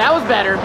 That was better.